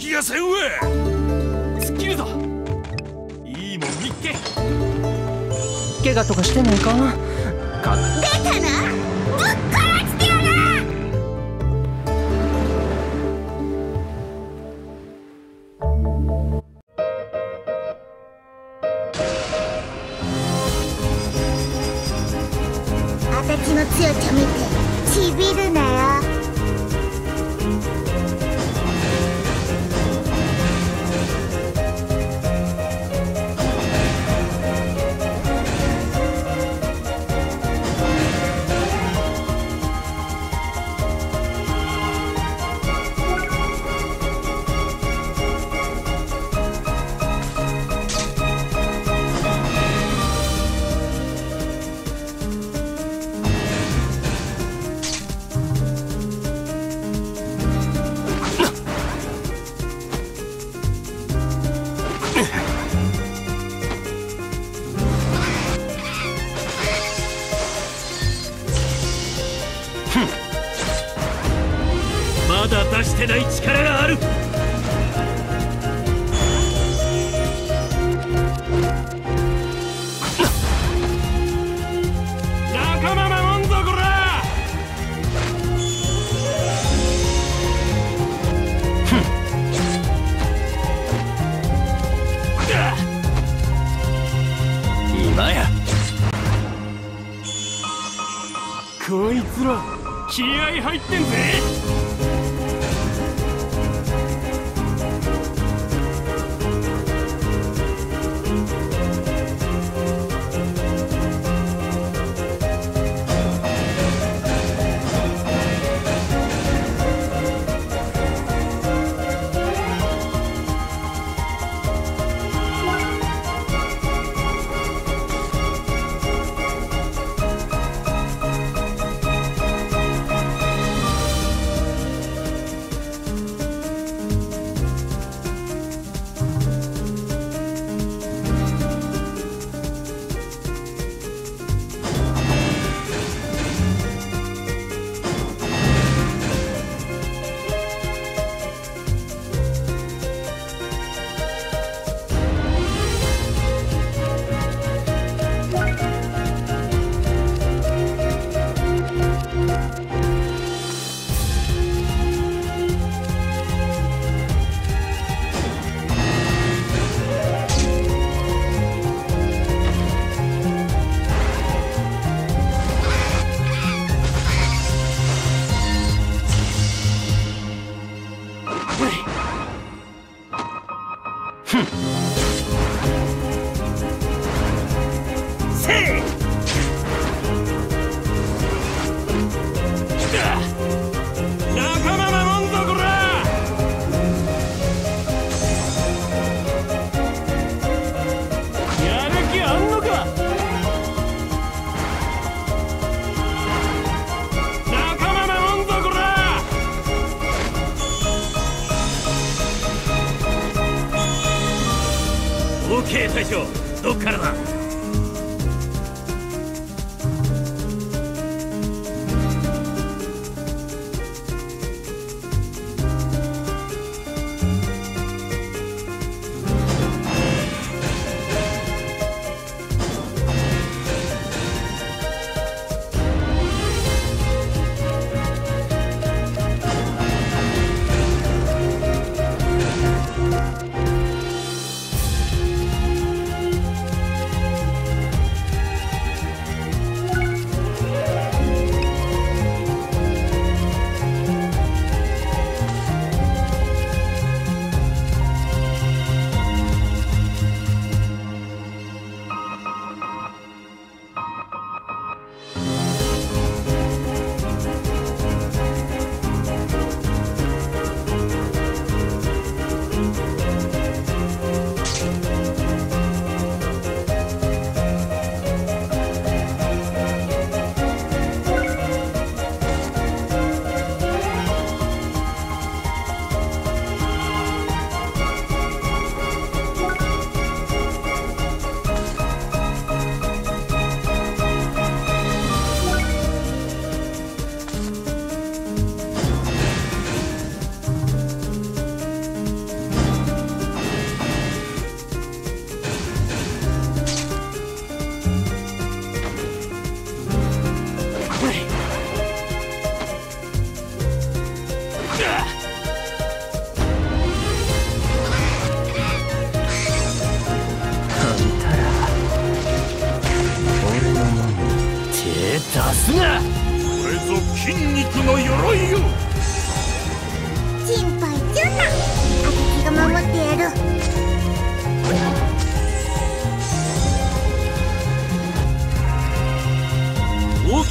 気がせんわ。突っ切るぞいいもん見っけ。怪我とかしてないか？か出たなぶっ殺してやる！あたちの強さ見てちびるな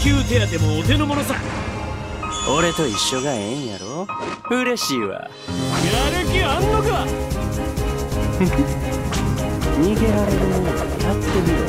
急手当もお手の物さ。俺と一緒がええんやろ？嬉しいわ。やる気あんのか？逃げられるものやってみろ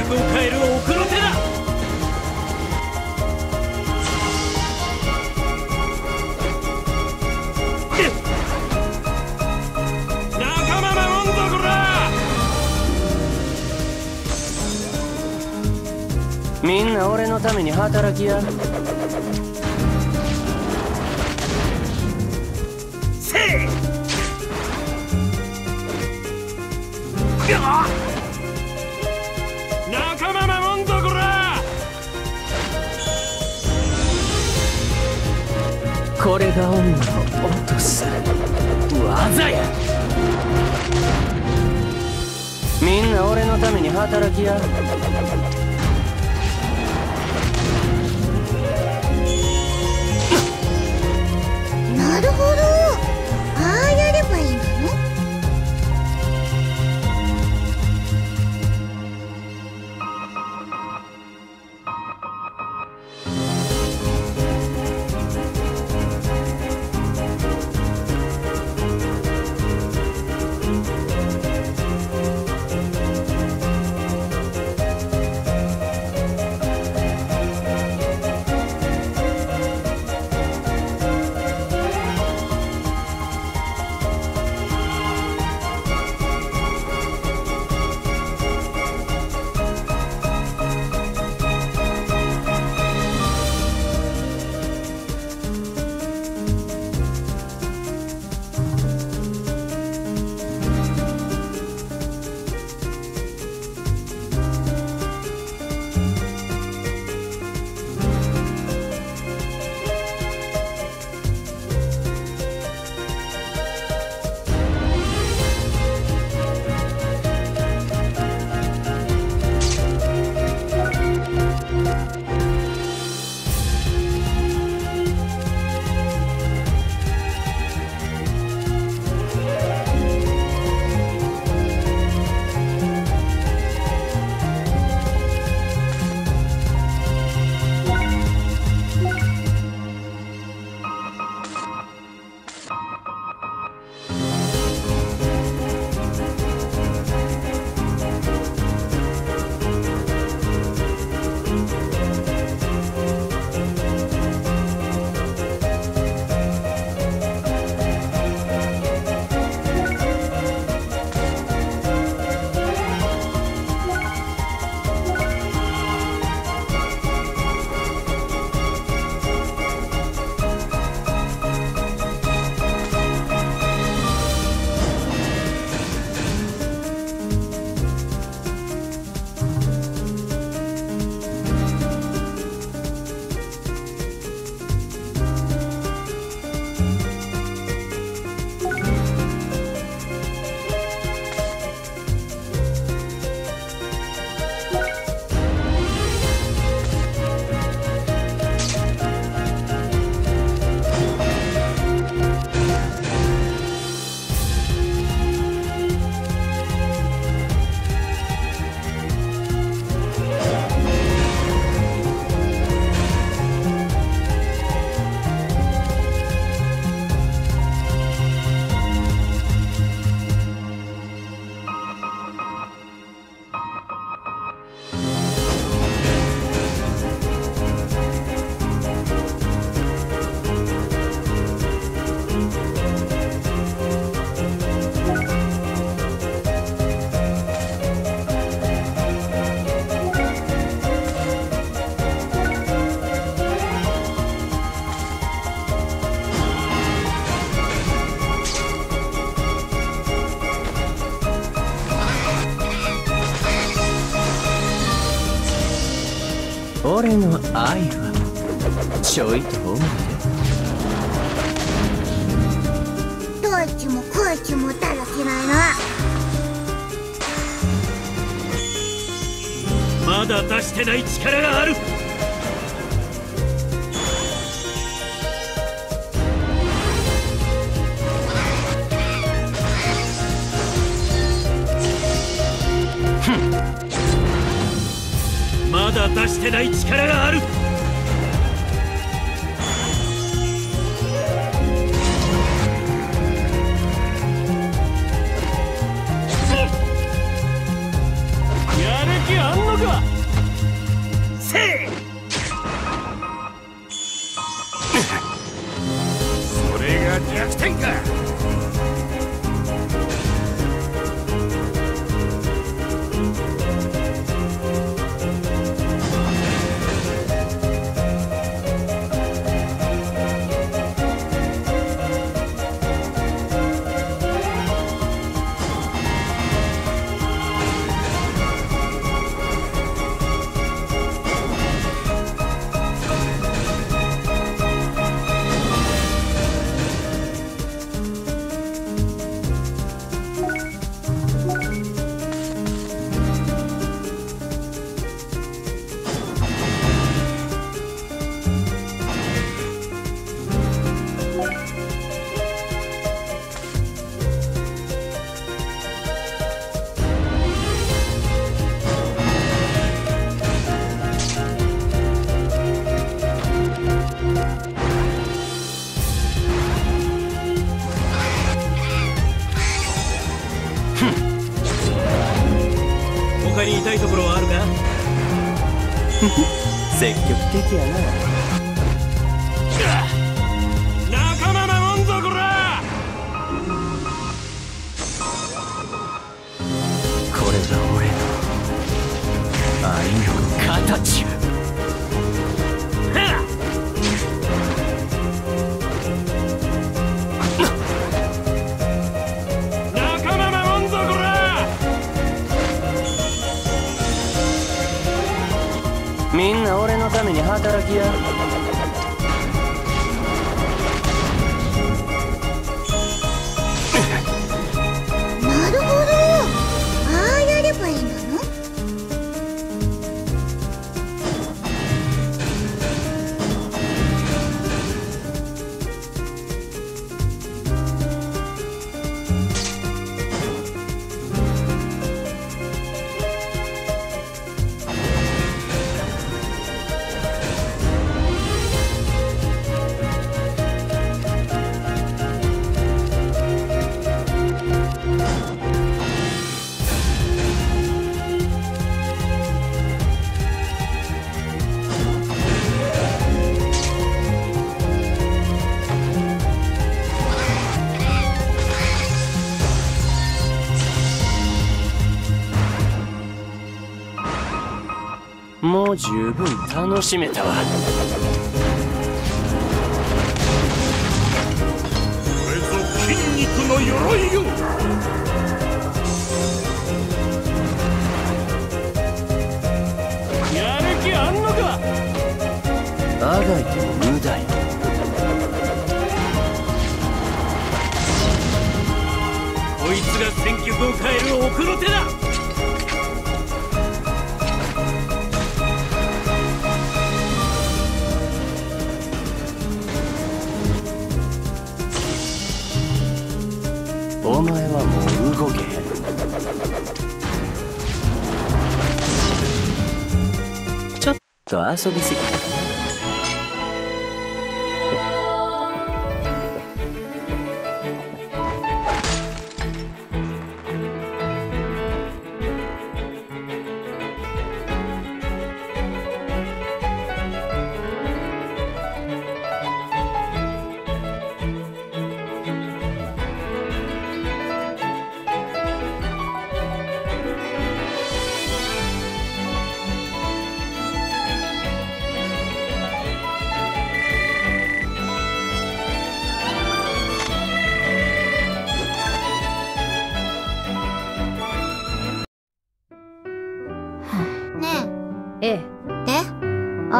局を変える奥の手だ。仲間守んぞこら。みんな俺のために働きや。せい。これが女の落とす技やみんな俺のために働きやなるほど。俺の愛はちょいと思うどっちもこっちもだらけない。なまだ出してない力がある。まだ出してない力がある。たいところはあるか？積極的やな。みんな俺のために働きや。もう十分楽しめたわ。これぞ筋肉の鎧よ。やる気あんのか。あがいても無駄よこいつが戦局を変える奥の手だ動け。ちょっと遊びすぎ。た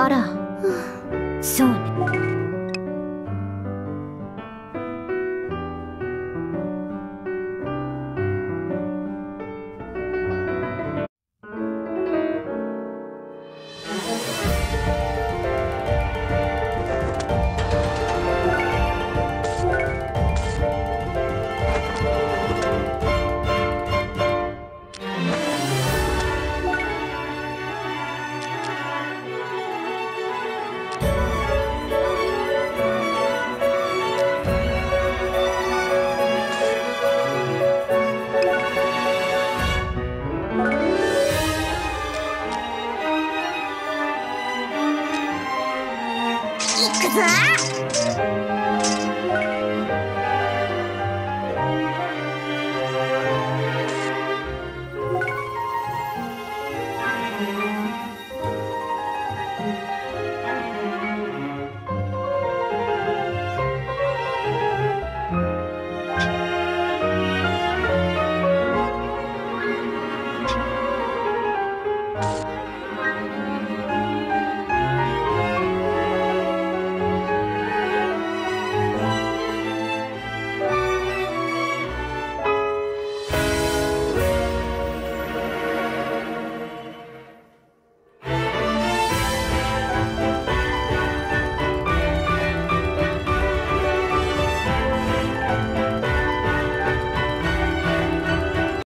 あら。